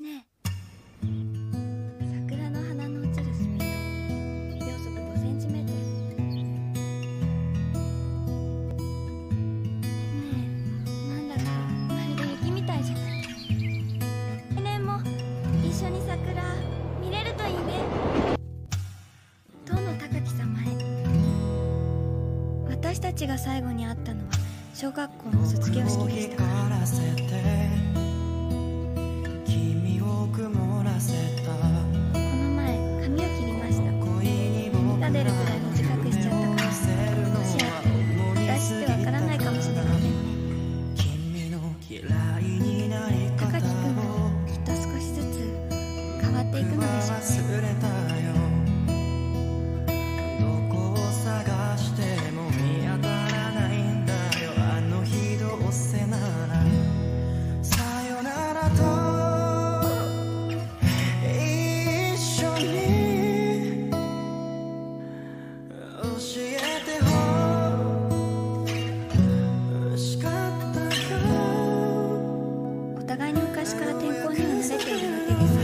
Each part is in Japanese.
ねえ。桜の花の落ちるスピード秒速5センチメートルねえなんだかまるで雪みたいじゃない来年も一緒に桜見れるといいね。遠野高木様へ。私たちが最後に会ったのは小学校の卒業式でした。お互いに昔から天候には慣れているわけです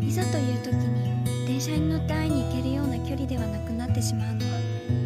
いざという時に電車に乗って会いに行けるような距離ではなくなってしまうのは